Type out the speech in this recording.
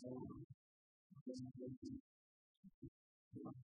그런데그 게.